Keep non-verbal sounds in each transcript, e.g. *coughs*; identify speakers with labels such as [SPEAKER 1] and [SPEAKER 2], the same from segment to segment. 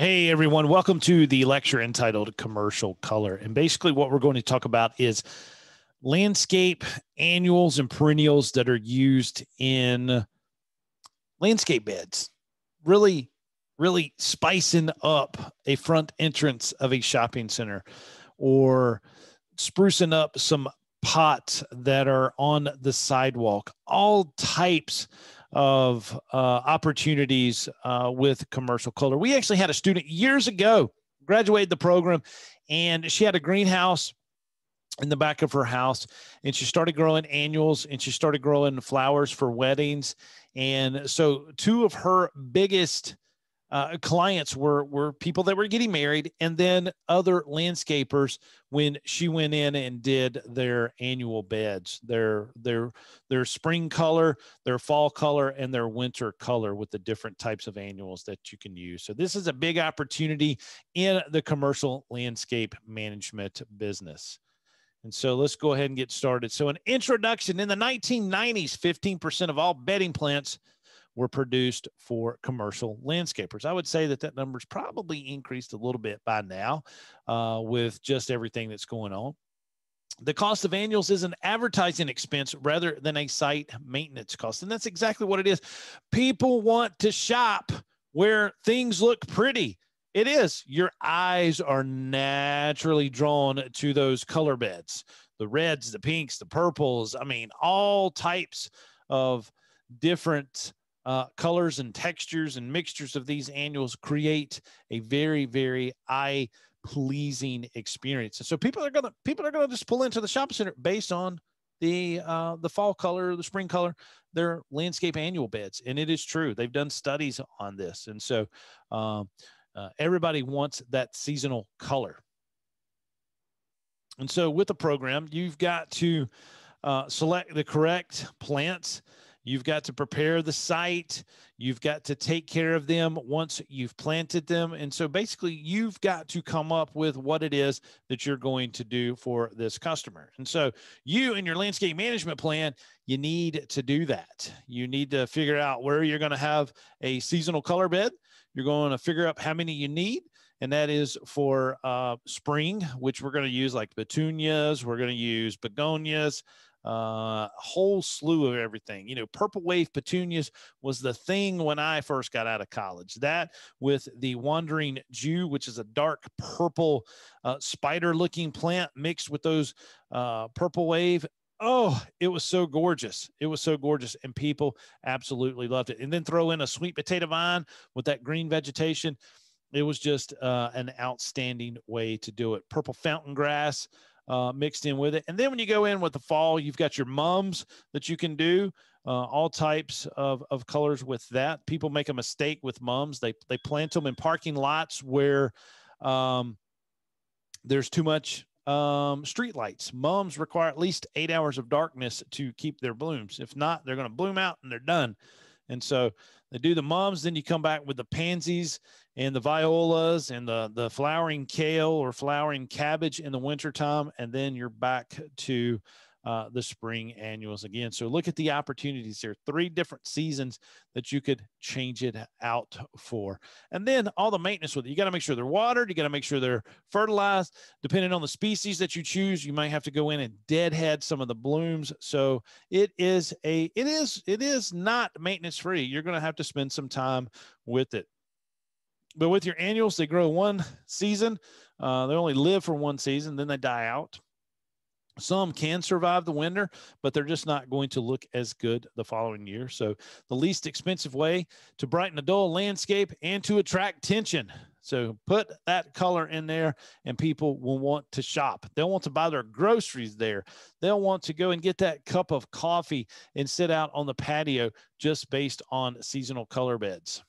[SPEAKER 1] Hey everyone, welcome to the lecture entitled Commercial Color. And basically, what we're going to talk about is landscape annuals and perennials that are used in landscape beds. Really, really spicing up a front entrance of a shopping center or sprucing up some pots that are on the sidewalk. All types of uh, opportunities uh, with commercial color. We actually had a student years ago graduated the program, and she had a greenhouse in the back of her house, and she started growing annuals and she started growing flowers for weddings. And so, two of her biggest uh, clients were were people that were getting married, and then other landscapers when she went in and did their annual beds, their their their spring color, their fall color, and their winter color with the different types of annuals that you can use. So this is a big opportunity in the commercial landscape management business. And so let's go ahead and get started. So, an introduction in the 1990s, 15% of all bedding plants were produced for commercial landscapers. I would say that that number's probably increased a little bit by now uh, with just everything that's going on. The cost of annuals is an advertising expense rather than a site maintenance cost. And that's exactly what it is. People want to shop where things look pretty. It is. Your eyes are naturally drawn to those color beds the reds, the pinks, the purples. I mean, all types of different uh, colors and textures and mixtures of these annuals create a very, very eye pleasing experience. And so people are gonna people are gonna just pull into the shopping center based on the uh, the fall color, the spring color, their landscape annual beds, and it is true. They've done studies on this, and so um, uh, everybody wants that seasonal color. And so with the program, you've got to uh, select the correct plants You've got to prepare the site. You've got to take care of them once you've planted them. And so basically, you've got to come up with what it is that you're going to do for this customer. And so, you and your landscape management plan, you need to do that. You need to figure out where you're going to have a seasonal color bed. You're going to figure out how many you need and that is for uh, spring, which we're going to use like petunias, we're going to use begonias, uh, whole slew of everything. You know, purple wave petunias was the thing when I first got out of college. That with the wandering Jew, which is a dark purple uh, spider looking plant mixed with those uh, purple wave. Oh, it was so gorgeous. It was so gorgeous. And people absolutely loved it. And then throw in a sweet potato vine with that green vegetation. It was just uh, an outstanding way to do it. Purple fountain grass, uh, mixed in with it. And then when you go in with the fall, you've got your mums that you can do. Uh, all types of, of colors with that. People make a mistake with mums. They they plant them in parking lots where um, there's too much um, street lights. Mums require at least eight hours of darkness to keep their blooms. If not, they're going to bloom out and they're done. And so they do the mums, then you come back with the pansies and the violas and the, the flowering kale or flowering cabbage in the wintertime. And then you're back to uh, the spring annuals again. So look at the opportunities there. Three different seasons that you could change it out for. And then all the maintenance with it. You got to make sure they're watered. You got to make sure they're fertilized. Depending on the species that you choose, you might have to go in and deadhead some of the blooms. So it is a it is it is not maintenance free. You're going to have to spend some time with it. But with your annuals, they grow one season. Uh, they only live for one season, then they die out. Some can survive the winter, but they're just not going to look as good the following year. So, the least expensive way to brighten a dull landscape and to attract attention. So, put that color in there, and people will want to shop. They'll want to buy their groceries there. They'll want to go and get that cup of coffee and sit out on the patio just based on seasonal color beds.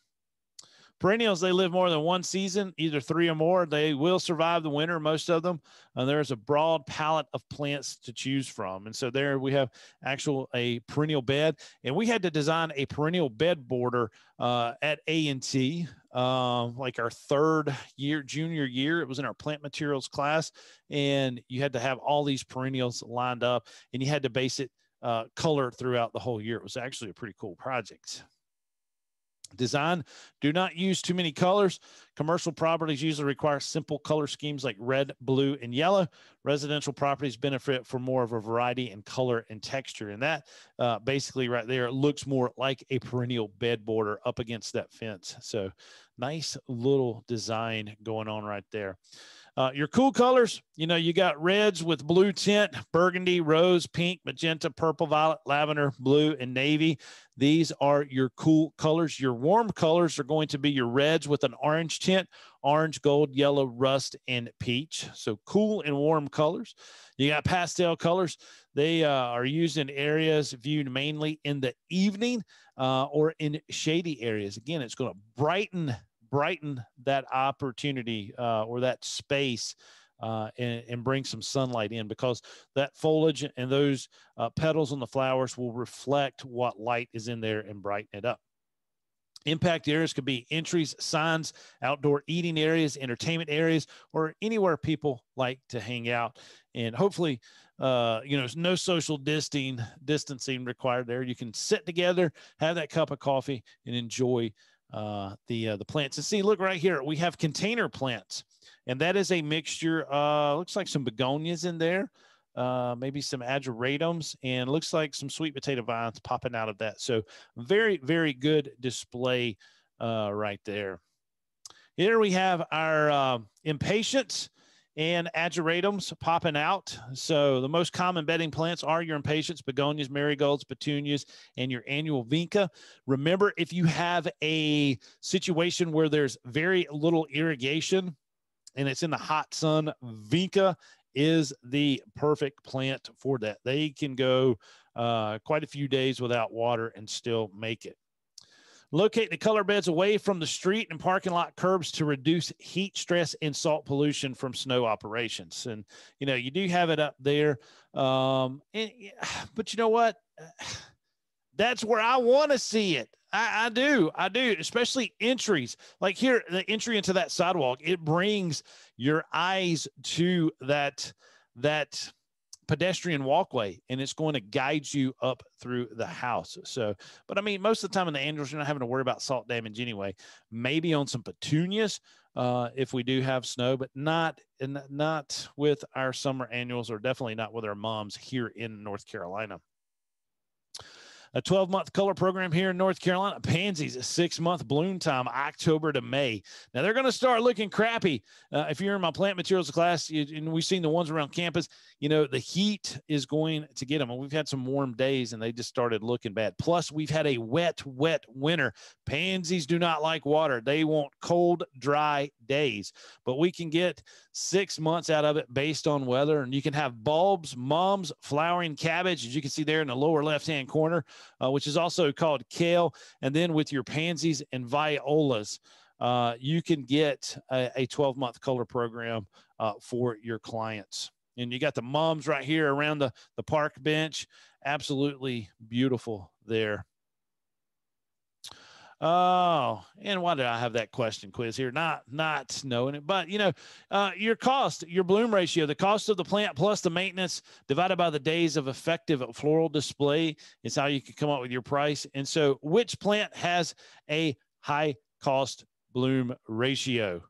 [SPEAKER 1] Perennials, they live more than one season, either three or more. They will survive the winter, most of them. And there's a broad palette of plants to choose from. And so there we have actual a perennial bed. And we had to design a perennial bed border uh, at A&T, uh, like our third year, junior year. It was in our plant materials class. And you had to have all these perennials lined up and you had to base it uh, color throughout the whole year. It was actually a pretty cool project. Design, do not use too many colors. Commercial properties usually require simple color schemes like red, blue, and yellow. Residential properties benefit from more of a variety in color and texture. And that uh, basically right there looks more like a perennial bed border up against that fence. So nice little design going on right there. Uh, your cool colors, you know, you got reds with blue tint, burgundy, rose, pink, magenta, purple, violet, lavender, blue, and navy. These are your cool colors. Your warm colors are going to be your reds with an orange tint, orange, gold, yellow, rust, and peach. So cool and warm colors. You got pastel colors. They uh, are used in areas viewed mainly in the evening uh, or in shady areas. Again, it's going to brighten brighten that opportunity uh, or that space uh, and, and, bring some sunlight in because that foliage and those uh, petals on the flowers will reflect what light is in there and brighten it up. Impact areas could be entries, signs, outdoor eating areas, entertainment areas, or anywhere people like to hang out. And hopefully, uh, you know, no social distancing distancing required there. You can sit together, have that cup of coffee, and enjoy uh, the uh, the plants. And see, look right here, we have container plants, and that is a mixture. Uh, looks like some begonias in there, uh, maybe some ageratums, and looks like some sweet potato vines popping out of that. So very very good display uh, right there. Here we have our uh, impatiens and ageratums popping out. So the most common bedding plants are your impatiens, begonias, marigolds, petunias, and your annual vinca. Remember, if you have a situation where there's very little irrigation and it's in the hot sun, vinca is the perfect plant for that. They can go uh, quite a few days without water and still make it. Locate the color beds away from the street and parking lot curbs to reduce heat stress and salt pollution from snow operations. And, you know, you do have it up there. Um, and, *sighs* but you know what? *sighs* That's where I want to see it. I, I, do. I do, especially entries. Like here, the entry into that sidewalk, it brings your eyes to that, that, pedestrian walkway and it's going to guide you up through the house. So, but I mean, most of the time in the annuals, you're not having to worry about salt damage anyway. Maybe on some petunias, uh, if we do have snow, but not not with our summer annuals, or definitely not with our mums here in North Carolina a 12 month color program here in North Carolina. Pansies, a six month bloom time, October to May. Now they're going to start looking crappy. Uh, if you're in my plant materials class, you, and we've seen the ones around campus, you know, the heat is going to get them. And we've had some warm days and they just started looking bad. Plus, we've had a wet, wet winter. Pansies do not like water, they want cold, dry days. But we can get six months out of it based on weather. And you can have bulbs, mums, flowering cabbage, as you can see there in the lower left hand corner, uh, which is also called kale. And then with your pansies and violas, uh, you can get a 12 month color program uh, for your clients. And you got the mums right here around the, the park bench. Absolutely beautiful there. Oh, and why did I have that question quiz here? Not not knowing it, but you know, uh, your cost, your bloom ratio, the cost of the plant plus the maintenance divided by the days of effective floral display is how you can come up with your price. And so, which plant has a high cost bloom ratio?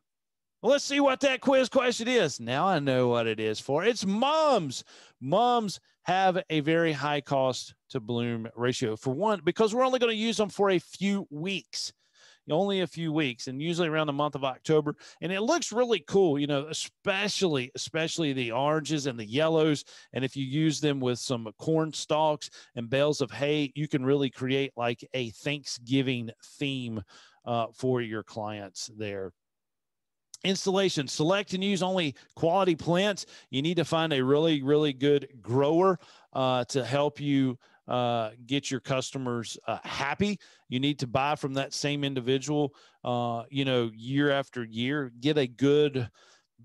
[SPEAKER 1] Let's see what that quiz question is. Now I know what it is for. It's mums. Mums have a very high cost to bloom ratio. For one, because we're only going to use them for a few weeks, only a few weeks, and usually around the month of October. And it looks really cool, you know, especially especially the oranges and the yellows. And if you use them with some corn stalks and bales of hay, you can really create like a Thanksgiving theme uh, for your clients there installation select and use only quality plants you need to find a really really good grower uh, to help you uh, get your customers uh, happy you need to buy from that same individual uh, you know year after year get a good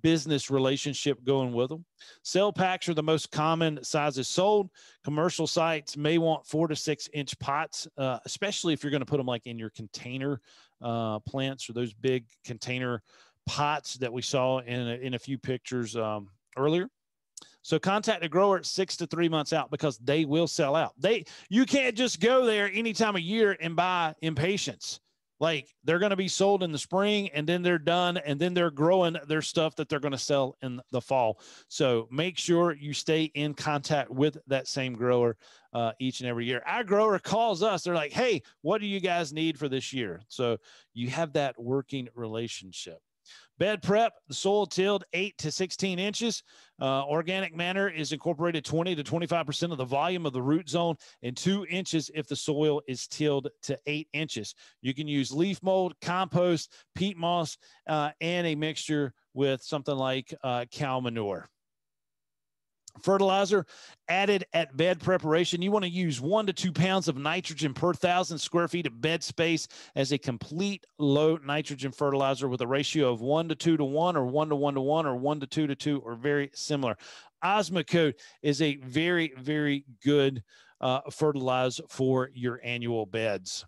[SPEAKER 1] business relationship going with them. Cell packs are the most common sizes sold. Commercial sites may want four to six inch pots, uh, especially if you're going to put them like in your container uh, plants or those big container pots that we saw in a, in a few pictures um, earlier. So contact the grower six to three months out because they will sell out. They you can't just go there any time of year and buy impatiens. Like they're going to be sold in the spring and then they're done and then they're growing their stuff that they're going to sell in the fall. So make sure you stay in contact with that same grower uh, each and every year. Our grower calls us. They're like, hey, what do you guys need for this year? So you have that working relationship. Bed prep, the soil tilled 8 to 16 inches. Uh, organic matter is incorporated 20 to 25% of the volume of the root zone and two inches if the soil is tilled to eight inches. You can use leaf mold, compost, peat moss, uh, and a mixture with something like uh, cow manure fertilizer added at bed preparation. You want to use one to two pounds of nitrogen per thousand square feet of bed space as a complete low nitrogen fertilizer with a ratio of one to two to one, or one to one to one, or one to two to two, or very similar. Osmocote is a very, very good uh, fertilizer for your annual beds.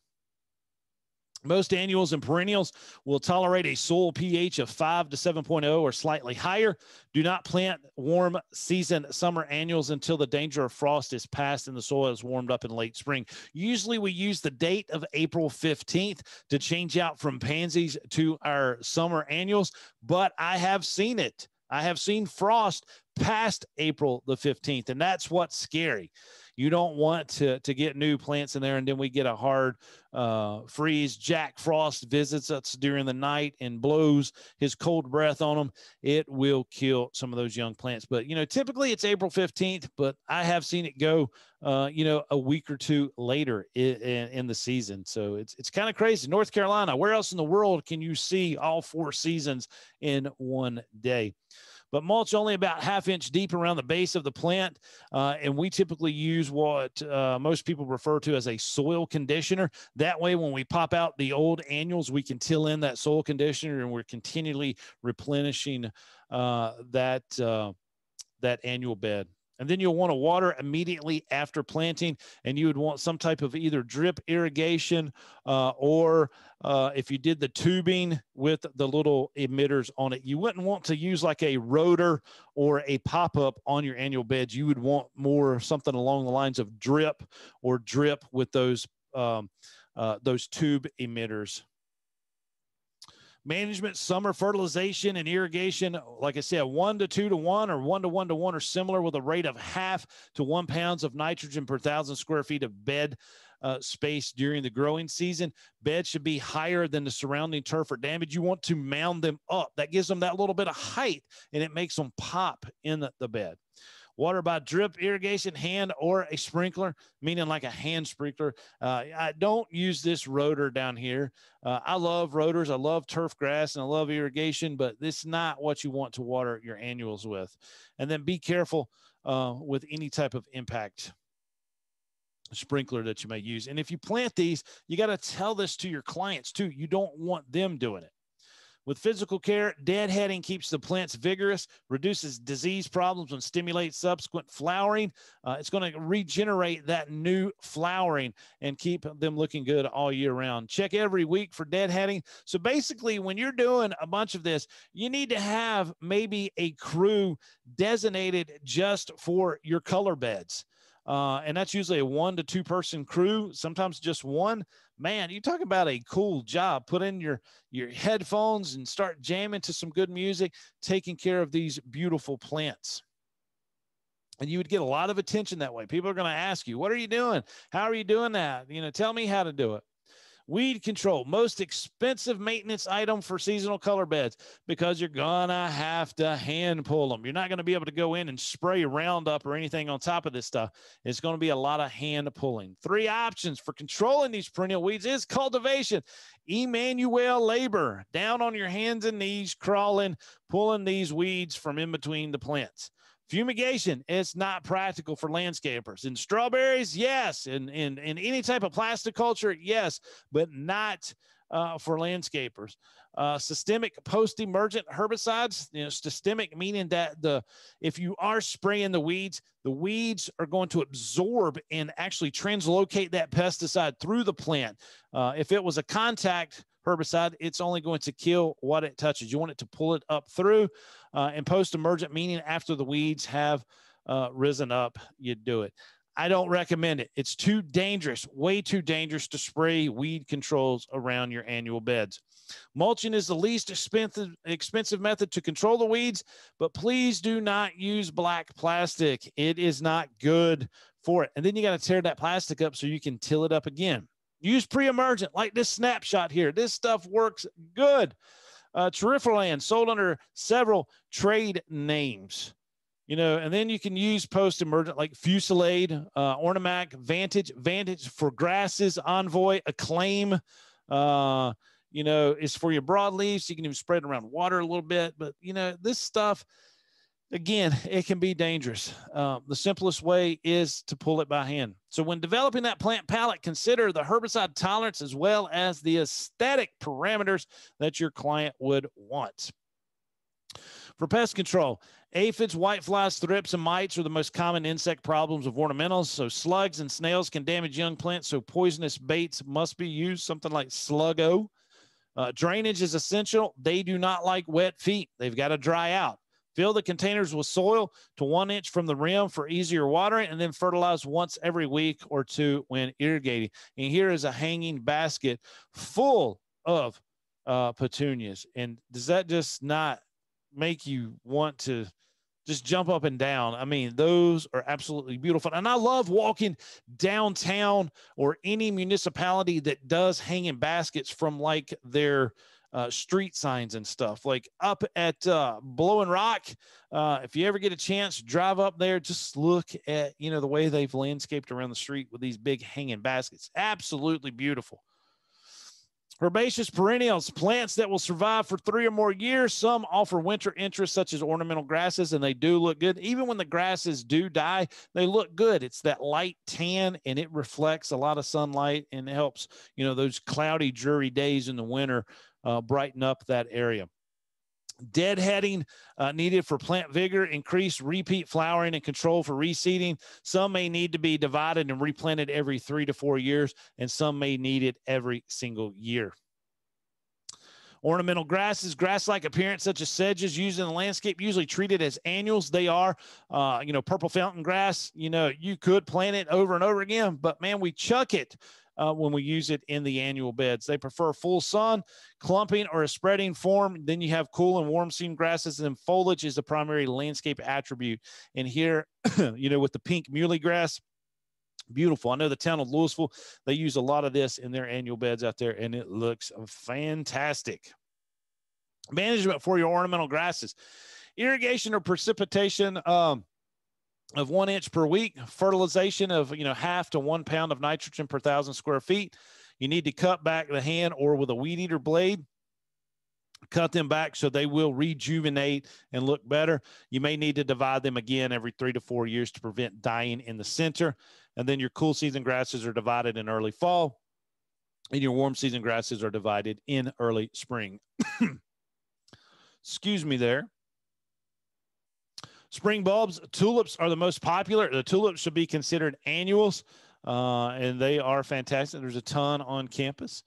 [SPEAKER 1] Most annuals and perennials will tolerate a soil pH of 5 to 7.0 or slightly higher. Do not plant warm season summer annuals until the danger of frost is past and the soil is warmed up in late spring. Usually, we use the date of April 15th to change out from pansies to our summer annuals, but I have seen it. I have seen frost past April the 15th, and that's what's scary. You don't want to, to get new plants in there and then we get a hard uh, freeze. Jack Frost visits us during the night and blows his cold breath on them. It will kill some of those young plants. But, you know, typically it's April 15th, but I have seen it go, uh, you know, a week or two later in, in the season. So it's, it's kind of crazy. North Carolina, where else in the world can you see all four seasons in one day? But mulch only about half inch deep around the base of the plant. Uh, and we typically use what uh, most people refer to as a soil conditioner. That way, when we pop out the old annuals, we can till in that soil conditioner and we're continually replenishing uh, that, uh, that annual bed. And then you'll want to water immediately after planting, and you would want some type of either drip irrigation uh, or uh, if you did the tubing with the little emitters on it, you wouldn't want to use like a rotor or a pop up on your annual beds. You would want more something along the lines of drip or drip with those um, uh, those tube emitters management, summer fertilization, and irrigation. Like I said, one to two to one or one to one to one or similar with a rate of half to one pounds of nitrogen per thousand square feet of bed uh, space during the growing season. Beds should be higher than the surrounding turf or damage. You want to mound them up. That gives them that little bit of height and it makes them pop in the, the bed water by drip irrigation, hand, or a sprinkler, meaning like a hand sprinkler. Uh, I don't use this rotor down here. Uh, I love rotors. I love turf grass and I love irrigation, but this is not what you want to water your annuals with. And then be careful uh, with any type of impact sprinkler that you may use. And if you plant these, you got to tell this to your clients too. You don't want them doing it. With physical care, deadheading keeps the plants vigorous, reduces disease problems, and stimulates subsequent flowering. Uh, it's going to regenerate that new flowering and keep them looking good all year round. Check every week for deadheading. So basically, when you're doing a bunch of this, you need to have maybe a crew designated just for your color beds. Uh, and that's usually a one to two person crew, sometimes just one man, you talk about a cool job. Put in your your headphones and start jamming to some good music, taking care of these beautiful plants. And you would get a lot of attention that way. People are going to ask you, "What are you doing? How are you doing that? You know, tell me how to do it." Weed control, most expensive maintenance item for seasonal color beds because you're gonna have to hand pull them. You're not gonna be able to go in and spray Roundup or anything on top of this stuff. It's gonna be a lot of hand pulling. Three options for controlling these perennial weeds is cultivation. Emmanuel labor, down on your hands and knees, crawling, pulling these weeds from in between the plants. Fumigation, it's not practical for landscapers. In strawberries, yes. In, in, in any type of plastic culture, yes, but not uh, for landscapers. Uh, systemic post-emergent herbicides, you know, systemic meaning that the if you are spraying the weeds, the weeds are going to absorb and actually translocate that pesticide through the plant. Uh, if it was a contact herbicide, it's only going to kill what it touches. You want it to pull it up through. Uh, and post emergent, meaning after the weeds have uh, risen up, you do it. I don't recommend it. It's too dangerous, way too dangerous to spray weed controls around your annual beds. Mulching is the least expensive, expensive method to control the weeds, but please do not use black plastic. It is not good for it. And then you got to tear that plastic up so you can till it up again. Use pre-emergent like this snapshot here. This stuff works good. Uh, trifluralin sold under several trade names you know, and then you can use post emergent like Fusilade, uh, Ornamec, Vantage, Vantage for grasses, Envoy, Acclaim. Uh, you know, is for your broadleaves. You can even spread around water a little bit, but you know, this stuff, again, *laughs* it can be dangerous. Uh, the simplest way is to pull it by hand. So when developing that plant palette, consider the herbicide tolerance as well as the aesthetic parameters that your client would want. For pest control, aphids, whiteflies, thrips, and mites are the most common insect problems of ornamentals. So slugs and snails can damage young plants. So poisonous baits must be used, something like Sluggo. Uh, drainage is essential. They do not like wet feet. They've got to dry out. Fill the containers with soil to one inch from the rim for easier watering, and then fertilize once every week or two when irrigating. And here is a hanging basket full of uh, petunias. And does that just not make you want to just jump up and down. I mean, those are absolutely beautiful. And I love walking downtown or any municipality that does hanging baskets from like their uh, street signs and stuff. Like up at uh, Blowing Rock, uh, if you ever get a chance, drive up there, just look at, you know, the way they've landscaped around the street with these big hanging baskets. Absolutely beautiful. Herbaceous perennials, plants that will survive for three or more years. Some offer winter interest, such as ornamental grasses, and they do look good. Even when the grasses do die, they look good. It's that light tan and it reflects a lot of sunlight and helps, you know, those cloudy, dreary days in the winter uh, brighten up that area. Deadheading uh, needed for plant vigor, increased repeat flowering and control for reseeding. Some may need to be divided and replanted every three to four years, and some may need it every single year. Ornamental grasses, grass-like appearance such as sedges used in the landscape, usually treated as annuals. They are, uh, you know, purple fountain grass. You know, you could plant it over and over again, but man, we chuck it uh, when we use it in the annual beds. They prefer full sun, clumping, or a spreading form. Then you have cool and warm seam grasses, and foliage is the primary landscape attribute. And here, *clears throat* you know, with the pink muhly grass, beautiful. I know the town of Lewisville, they use a lot of this in their annual beds out there, and it looks fantastic. Management for your ornamental grasses. Irrigation or precipitation. Um, of one inch per week, fertilization of you know half to one pound of nitrogen per thousand square feet. You need to cut back the hand or with a weed eater blade. Cut them back so they will rejuvenate and look better. You may need to divide them again every three to four years to prevent dying in the center. And then your cool season grasses are divided in early fall, and your warm season grasses are divided in early spring. *coughs* Excuse me there. Spring bulbs, tulips are the most popular. The tulips should be considered annuals, uh, and they are fantastic. There's a ton on campus.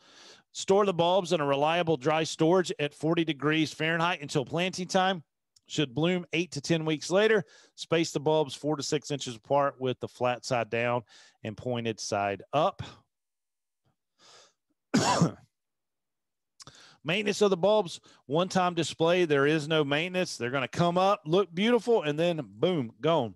[SPEAKER 1] Store the bulbs in a reliable dry storage at 40 degrees Fahrenheit until planting time. Should bloom eight to 10 weeks later. Space the bulbs four to six inches apart with the flat side down and pointed side up. *coughs* Maintenance of the bulbs, one time display. There is no maintenance. They're going to come up, look beautiful, and then boom, gone.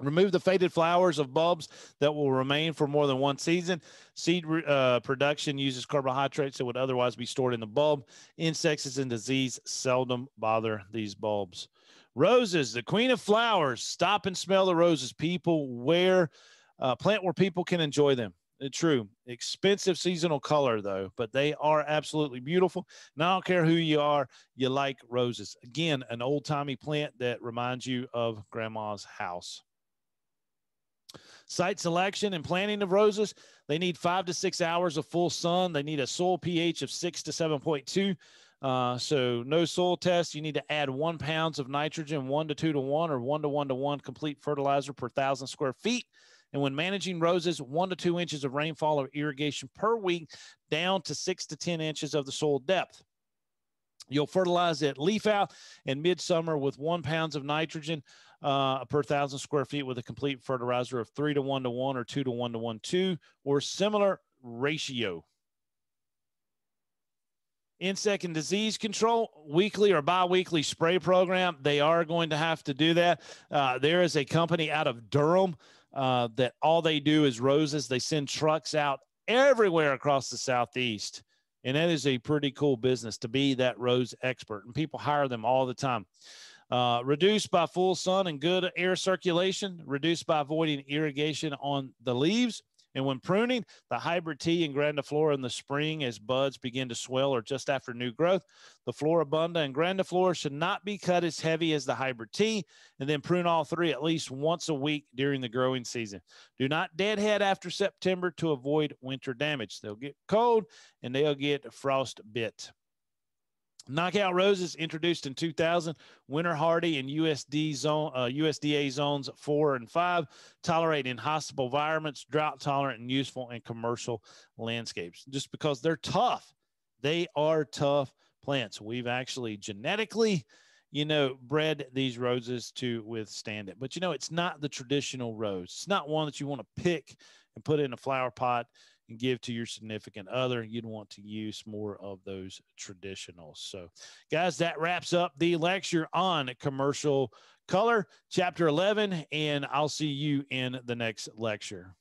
[SPEAKER 1] Remove the faded flowers of bulbs that will remain for more than one season. Seed uh, production uses carbohydrates that would otherwise be stored in the bulb. Insects and disease seldom bother these bulbs. Roses, the queen of flowers. Stop and smell the roses. People where uh, plant where people can enjoy them. Uh, true. Expensive seasonal color, though, but they are absolutely beautiful. And I don't care who you are, you like roses. Again, an old timey plant that reminds you of grandma's house. Site selection and planting of roses, they need five to six hours of full sun. They need a soil pH of six to 7.2. Uh, so no soil test. You need to add one pounds of nitrogen, one to two to one, or one to one to one complete fertilizer per thousand square feet. And when managing roses, one to two inches of rainfall or irrigation per week, down to six to 10 inches of the soil depth. You'll fertilize at leaf out and midsummer with one pounds of nitrogen uh, per thousand square feet with a complete fertilizer of three to one to one or two to one to one two or similar ratio. Insect and disease control, weekly or bi-weekly spray program. They are going to have to do that. Uh, there is a company out of Durham uh, that all they do is roses. They send trucks out everywhere across the southeast and that is a pretty cool business to be that rose expert. And people hire them all the time. Uh, reduced by full sun and good air circulation, reduced by avoiding irrigation on the leaves, and when pruning, the hybrid tea and grandiflora in the spring as buds begin to swell or just after new growth, the floribunda and grandiflora should not be cut as heavy as the hybrid tea, and then prune all three at least once a week during the growing season. Do not deadhead after September to avoid winter damage. They'll get cold and they'll get frost bit. Knockout roses introduced in 2000, winter hardy in USD zone, uh, USDA zones four and five, tolerate in hospitable environments, drought tolerant and useful in commercial landscapes. Just because they're tough, they are tough plants. We've actually genetically, you know, bred these roses to withstand it. But you know, it's not the traditional rose. It's not one that you want to pick and put in a flower pot and give to your significant other. You'd want to use more of those traditionals. So, guys, that wraps up the lecture on commercial color, chapter 11, and I'll see you in the next lecture.